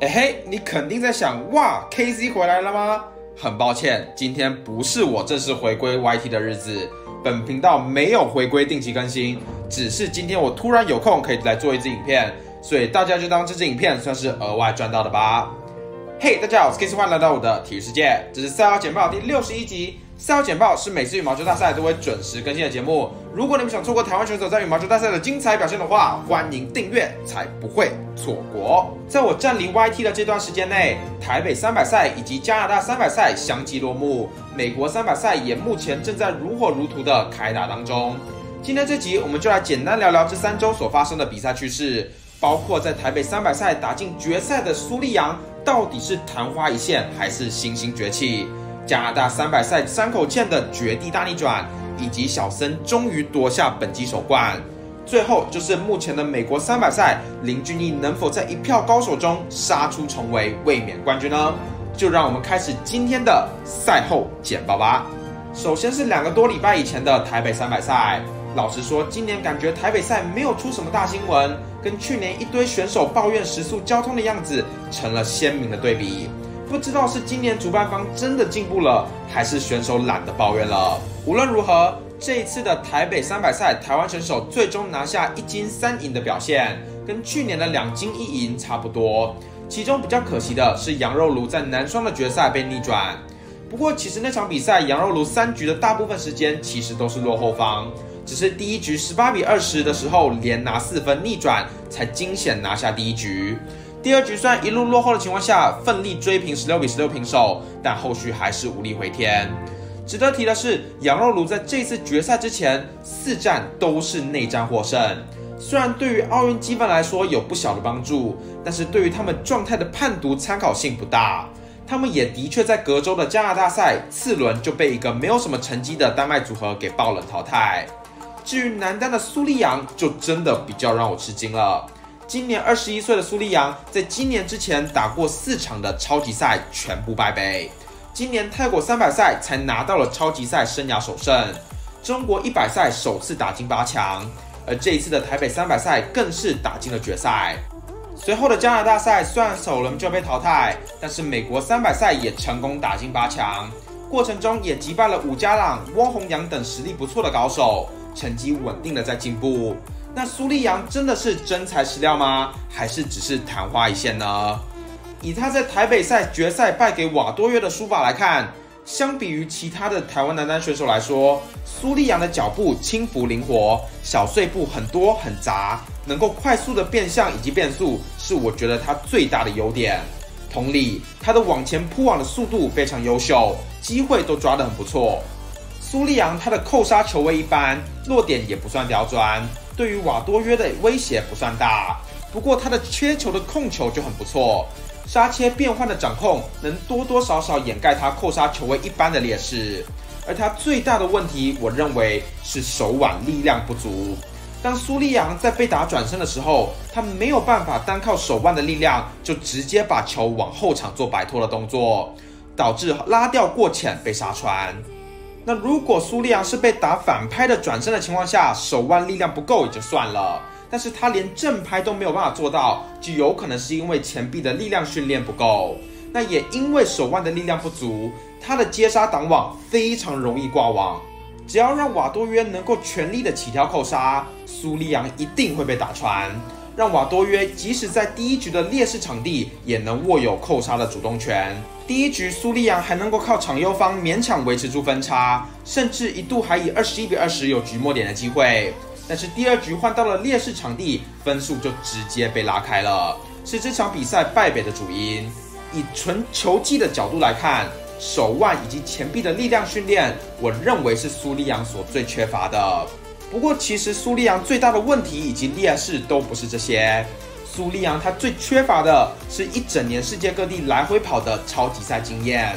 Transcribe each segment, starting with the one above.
哎嘿，你肯定在想，哇，KZ 回来了吗？很抱歉，今天不是我正式回归 YT 的日子，本频道没有回归定期更新，只是今天我突然有空可以来做一支影片，所以大家就当这支影片算是额外赚到的吧。嘿，大家好，我是 KZ，欢迎来到我的体育世界，这是赛奥简报第六十一集。赛后简报是每次羽毛球大赛都会准时更新的节目。如果你们想错过台湾选手在羽毛球大赛的精彩表现的话，欢迎订阅，才不会错过。在我占领 YT 的这段时间内，台北三百赛以及加拿大三百赛相继落幕，美国三百赛也目前正在如火如荼的开打当中。今天这集我们就来简单聊聊这三周所发生的比赛趋势，包括在台北三百赛打进决赛的苏利扬，到底是昙花一现还是星星崛起？加拿大三百赛山口茜的绝地大逆转，以及小森终于夺下本季首冠。最后就是目前的美国三百赛，林俊逸能否在一票高手中杀出重围，卫冕冠军呢？就让我们开始今天的赛后简报吧。首先是两个多礼拜以前的台北三百赛，老实说，今年感觉台北赛没有出什么大新闻，跟去年一堆选手抱怨时速交通的样子成了鲜明的对比。不知道是今年主办方真的进步了，还是选手懒得抱怨了。无论如何，这一次的台北三百赛，台湾选手最终拿下一金三银的表现，跟去年的两金一银差不多。其中比较可惜的是杨肉炉在男双的决赛被逆转。不过其实那场比赛杨肉炉三局的大部分时间其实都是落后方，只是第一局十八比二十的时候连拿四分逆转，才惊险拿下第一局。第二局虽然一路落后的情况下，奋力追平十六比十六平手，但后续还是无力回天。值得提的是，羊肉炉在这次决赛之前四战都是内战获胜。虽然对于奥运积分来说有不小的帮助，但是对于他们状态的判读参考性不大。他们也的确在隔周的加拿大赛次轮就被一个没有什么成绩的丹麦组合给爆冷淘汰。至于男单的苏利扬，就真的比较让我吃惊了。今年二十一岁的苏利扬，在今年之前打过四场的超级赛，全部败北。今年泰国三百赛才拿到了超级赛生涯首胜，中国一百赛首次打进八强，而这一次的台北三百赛更是打进了决赛。随后的加拿大赛虽然首轮就被淘汰，但是美国三百赛也成功打进八强，过程中也击败了武家朗、汪宏洋等实力不错的高手，成绩稳定的在进步。那苏利扬真的是真材实料吗？还是只是昙花一现呢？以他在台北赛决赛败给瓦多约的输法来看，相比于其他的台湾男单选手来说，苏利扬的脚步轻浮灵活，小碎步很多很杂，能够快速的变向以及变速，是我觉得他最大的优点。同理，他的往前扑网的速度非常优秀，机会都抓得很不错。苏利扬他的扣杀球位一般，落点也不算刁钻。对于瓦多约的威胁不算大，不过他的切球的控球就很不错，杀切变换的掌控能多多少少掩盖他扣杀球位一般的劣势。而他最大的问题，我认为是手腕力量不足。当苏利扬在被打转身的时候，他没有办法单靠手腕的力量就直接把球往后场做摆脱的动作，导致拉掉过浅被杀穿。那如果苏利扬是被打反拍的转身的情况下，手腕力量不够也就算了，但是他连正拍都没有办法做到，就有可能是因为前臂的力量训练不够。那也因为手腕的力量不足，他的接杀挡网非常容易挂网。只要让瓦多约能够全力的起跳扣杀，苏利扬一定会被打穿，让瓦多约即使在第一局的劣势场地，也能握有扣杀的主动权。第一局，苏利扬还能够靠场右方勉强维持住分差，甚至一度还以二十一比二十有局末点的机会。但是第二局换到了劣势场地，分数就直接被拉开了，是这场比赛败北的主因。以纯球技的角度来看，手腕以及前臂的力量训练，我认为是苏利扬所最缺乏的。不过，其实苏利扬最大的问题以及劣势都不是这些。苏利扬他最缺乏的是一整年世界各地来回跑的超级赛经验。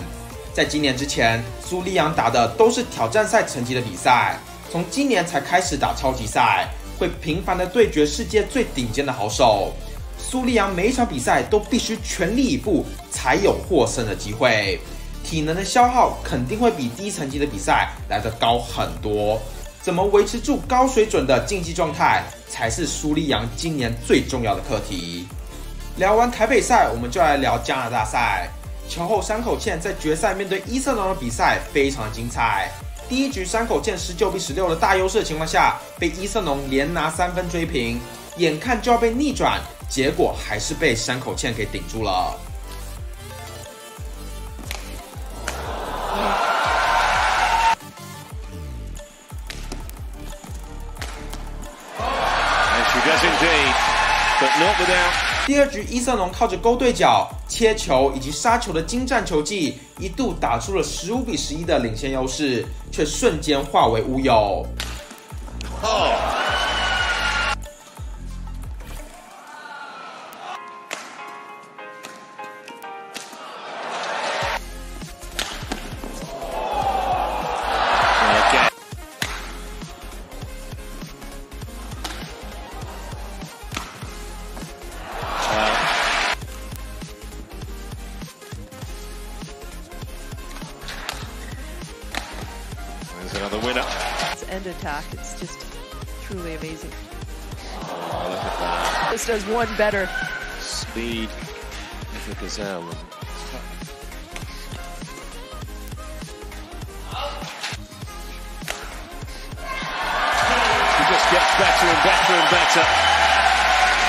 在今年之前，苏利扬打的都是挑战赛层级的比赛，从今年才开始打超级赛，会频繁的对决世界最顶尖的好手。苏利扬每一场比赛都必须全力以赴，才有获胜的机会，体能的消耗肯定会比低层级的比赛来得高很多。怎么维持住高水准的竞技状态，才是苏利扬今年最重要的课题。聊完台北赛，我们就来聊加拿大赛。球后山口茜在决赛面对伊瑟农的比赛非常精彩。第一局山口茜十九比十六的大优势情况下，被伊瑟农连拿三分追平，眼看就要被逆转，结果还是被山口茜给顶住了。第二局，伊瑟农靠着勾对角、切球以及杀球的精湛球技，一度打出了十五比十一的领先优势，却瞬间化为乌有。attack. It's just truly amazing. Oh, look at that. This does one better. Speed. Look at Gazelle. He just gets better and better and better.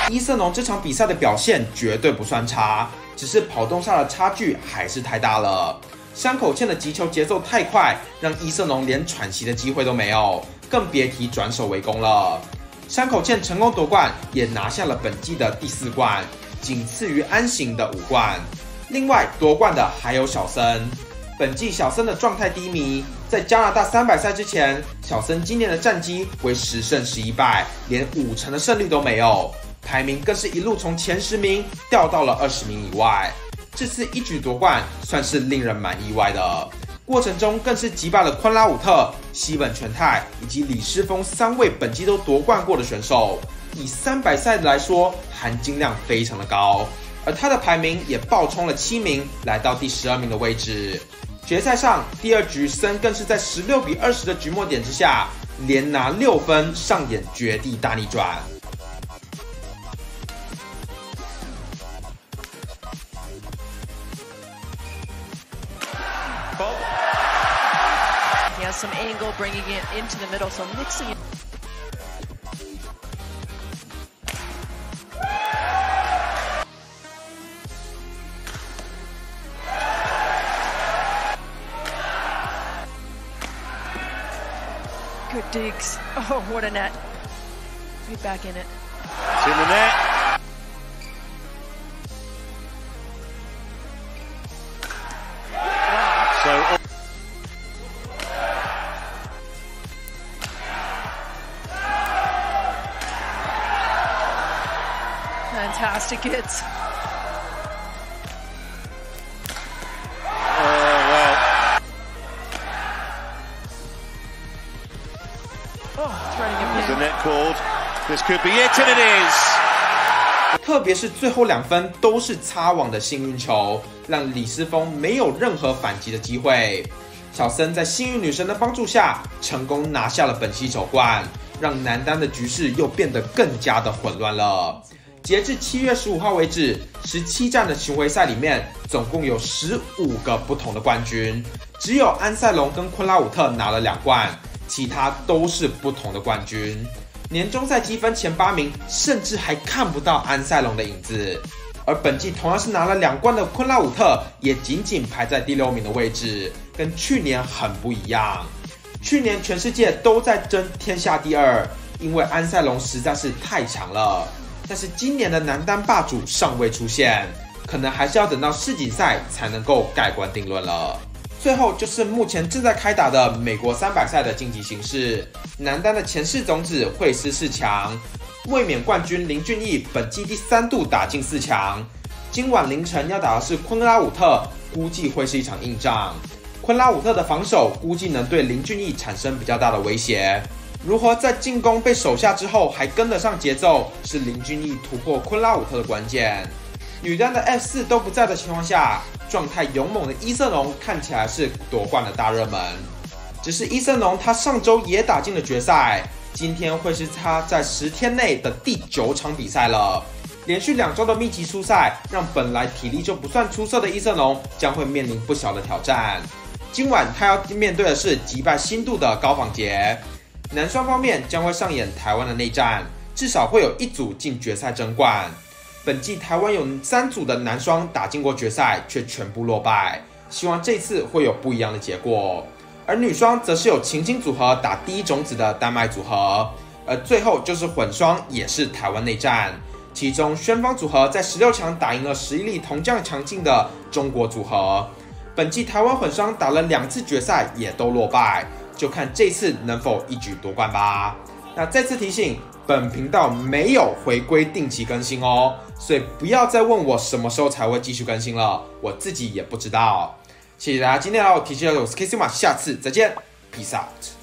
伊瑟农这场比赛的表现绝对不算差，只是跑动上的差距还是太大了。山口茜的击球节奏太快，让伊瑟农连喘息的机会都没有， 更别提转手围攻了。山口茜成功夺冠，也拿下了本季的第四冠，仅次于安行的五冠。另外夺冠的还有小森。本季小森的状态低迷，在加拿大三百赛之前，小森今年的战绩为十胜十一败，连五成的胜率都没有，排名更是一路从前十名掉到了二十名以外。这次一举夺冠算是令人蛮意外的，过程中更是击败了昆拉武特、西本全太以及李诗峰三位本季都夺冠过的选手。以三百赛来说，含金量非常的高，而他的排名也爆冲了七名，来到第十二名的位置。决赛上第二局森更是在十六比二十的局末点之下，连拿六分，上演绝地大逆转。Some angle, bringing it into the middle, so mixing it. Good digs. Oh, what a net. Get back in it. It's in the net. fantastic hits. The net called. 特别是最后两分都是擦网的幸运球，让李思峰没有任何反击的机会。小森在幸运女神的帮助下，成功拿下了本期首冠，让男单的局势又变得更加的混乱了。截至七月十五号为止，十七站的巡回赛里面，总共有十五个不同的冠军，只有安塞龙跟昆拉武特拿了两冠，其他都是不同的冠军。年终赛积分前八名，甚至还看不到安塞龙的影子。而本季同样是拿了两冠的昆拉武特，也仅仅排在第六名的位置，跟去年很不一样。去年全世界都在争天下第二，因为安塞龙实在是太强了。但是今年的男单霸主尚未出现，可能还是要等到世锦赛才能够盖棺定论了。最后就是目前正在开打的美国三百赛的晋级形势，男单的前世种子会师四强，卫冕冠军林俊逸本季第三度打进四强。今晚凌晨要打的是昆拉武特，估计会是一场硬仗。昆拉武特的防守估计能对林俊逸产生比较大的威胁。如何在进攻被守下之后还跟得上节奏，是林俊逸突破昆拉武特的关键。女单的 F 四都不在的情况下，状态勇猛的伊瑟农看起来是夺冠的大热门。只是伊瑟农他上周也打进了决赛，今天会是他在十天内的第九场比赛了。连续两周的密集出赛，让本来体力就不算出色的伊瑟农将会面临不小的挑战。今晚他要面对的是击败新度的高仿杰。男双方面将会上演台湾的内战，至少会有一组进决赛争冠。本季台湾有三组的男双打进过决赛，却全部落败。希望这次会有不一样的结果。而女双则是有情景组合打第一种子的丹麦组合，而最后就是混双，也是台湾内战。其中宣方组合在十六强打赢了实力同样强劲的中国组合。本季台湾混双打了两次决赛，也都落败，就看这次能否一举夺冠吧。那再次提醒，本频道没有回归定期更新哦，所以不要再问我什么时候才会继续更新了，我自己也不知道。谢谢大家今天来我提起我是 K C 马，下次再见，Peace out。